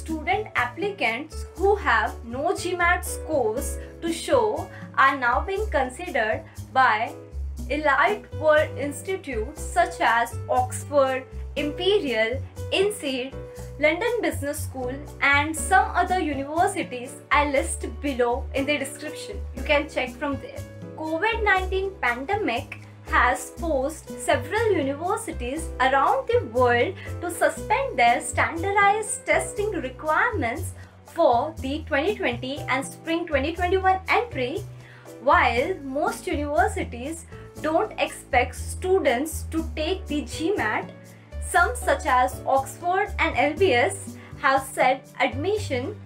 student applicants who have no GMAT scores to show are now being considered by elite world institutes such as Oxford, Imperial, INSEAD, London Business School and some other universities I list below in the description. You can check from there. COVID-19 pandemic has forced several universities around the world to suspend their standardized testing requirements for the 2020 and spring 2021 entry while most universities don't expect students to take the GMAT some such as Oxford and LBS have said admission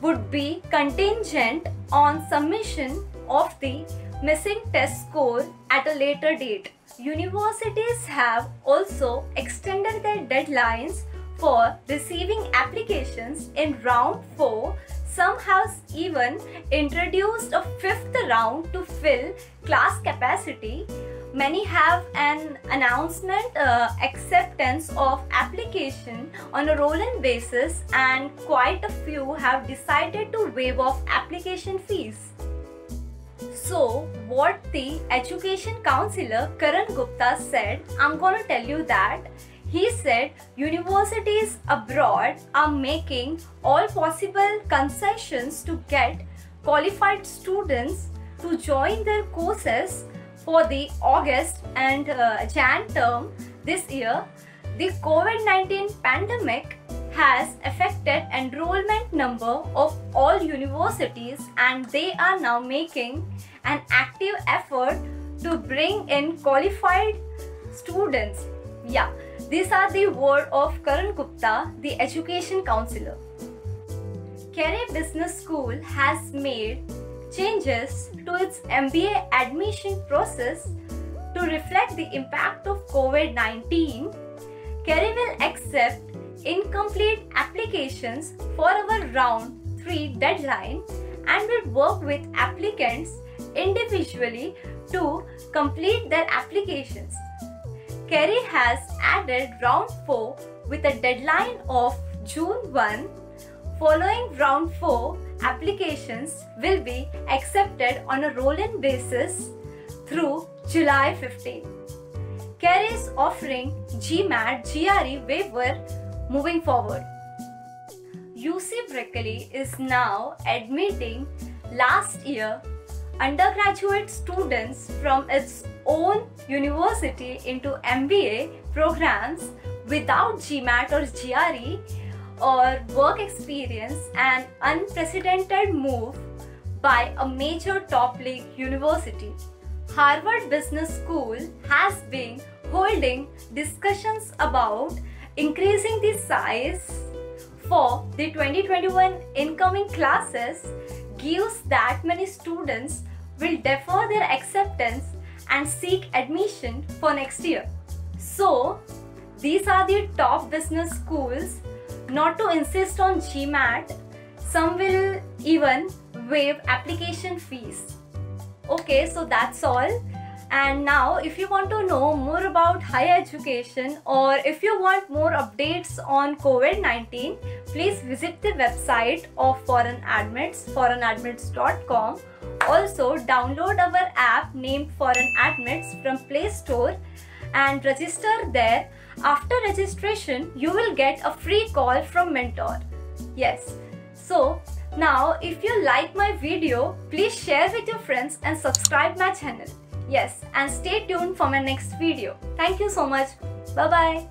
would be contingent on submission of the missing test score at a later date. Universities have also extended their deadlines for receiving applications in round 4. Some have even introduced a fifth round to fill class capacity many have an announcement uh, acceptance of application on a roll-in basis and quite a few have decided to waive off application fees. So what the education counselor Karan Gupta said, I'm gonna tell you that. He said universities abroad are making all possible concessions to get qualified students to join their courses for the August and uh, Jan term this year, the COVID-19 pandemic has affected enrollment number of all universities and they are now making an active effort to bring in qualified students. Yeah, these are the words of Karan Gupta, the education counselor. Carey Business School has made changes to its MBA admission process to reflect the impact of COVID 19, Carey will accept incomplete applications for our round 3 deadline and will work with applicants individually to complete their applications. Carey has added round 4 with a deadline of June 1. Following round 4, applications will be accepted on a roll-in basis through July 15. Carey is offering GMAT GRE waiver moving forward. UC Berkeley is now admitting last year undergraduate students from its own university into MBA programs without GMAT or GRE or work experience an unprecedented move by a major top league university. Harvard Business School has been holding discussions about increasing the size for the 2021 incoming classes gives that many students will defer their acceptance and seek admission for next year. So, these are the top business schools not to insist on GMAT, some will even waive application fees. Okay, so that's all. And now, if you want to know more about higher education or if you want more updates on COVID 19, please visit the website of Foreign Admits, foreignadmits.com. Also, download our app named Foreign Admits from Play Store and register there after registration, you will get a free call from Mentor. Yes. So, now if you like my video, please share with your friends and subscribe my channel. Yes, and stay tuned for my next video. Thank you so much. Bye-bye.